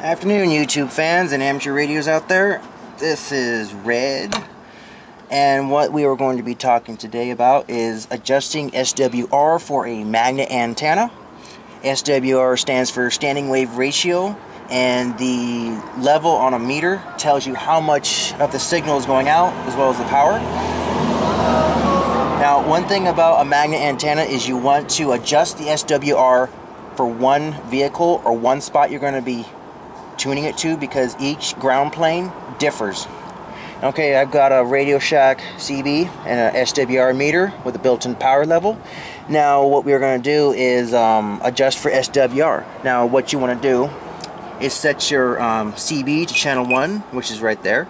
Afternoon, YouTube fans and amateur radios out there. This is Red, and what we are going to be talking today about is adjusting SWR for a magnet antenna. SWR stands for standing wave ratio, and the level on a meter tells you how much of the signal is going out as well as the power. Now, one thing about a magnet antenna is you want to adjust the SWR for one vehicle or one spot you're going to be tuning it to because each ground plane differs. Okay, I've got a Radio Shack CB and a SWR meter with a built-in power level. Now, what we're going to do is um, adjust for SWR. Now, what you want to do is set your um, CB to channel 1, which is right there.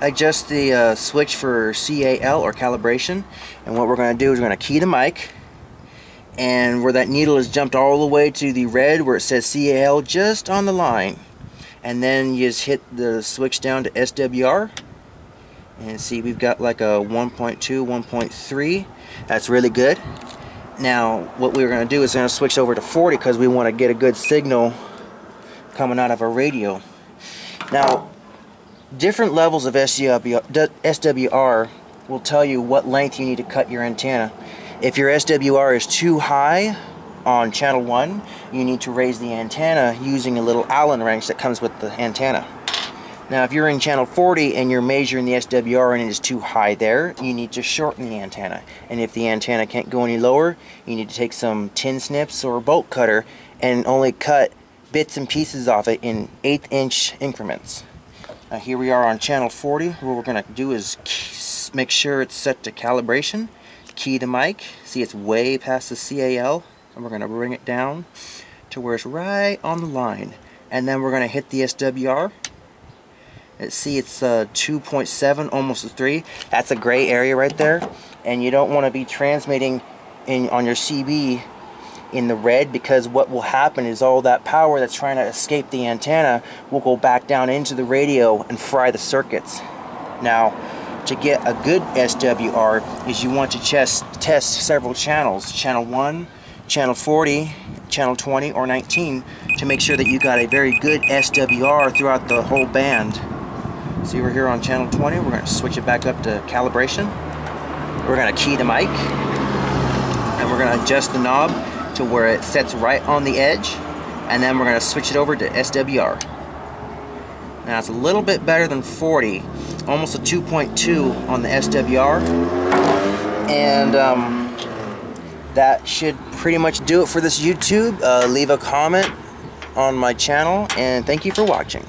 Adjust the uh, switch for CAL or calibration. And what we're going to do is we're going to key the mic and where that needle has jumped all the way to the red where it says CAL just on the line. And then you just hit the switch down to SWR and see we've got like a 1.2 1.3 that's really good. Now what we're going to do is going to switch over to 40 because we want to get a good signal coming out of our radio. Now different levels of SWR will tell you what length you need to cut your antenna if your SWR is too high on channel 1, you need to raise the antenna using a little Allen wrench that comes with the antenna. Now if you're in channel 40 and you're measuring the SWR and it is too high there, you need to shorten the antenna. And if the antenna can't go any lower, you need to take some tin snips or a bolt cutter and only cut bits and pieces off it in eighth inch increments. Now here we are on channel 40. What we're going to do is make sure it's set to calibration key the mic. See it's way past the CAL and we're going to bring it down to where it's right on the line. And then we're going to hit the SWR. Let's see it's uh, 2.7 almost a 3. That's a gray area right there. And you don't want to be transmitting in on your CB in the red because what will happen is all that power that's trying to escape the antenna will go back down into the radio and fry the circuits. Now to get a good SWR is you want to test, test several channels, channel 1, channel 40, channel 20, or 19 to make sure that you got a very good SWR throughout the whole band. See we're here on channel 20, we're going to switch it back up to calibration. We're going to key the mic and we're going to adjust the knob to where it sets right on the edge and then we're going to switch it over to SWR. Now it's a little bit better than 40 almost a 2.2 on the SWR and um, that should pretty much do it for this YouTube. Uh, leave a comment on my channel and thank you for watching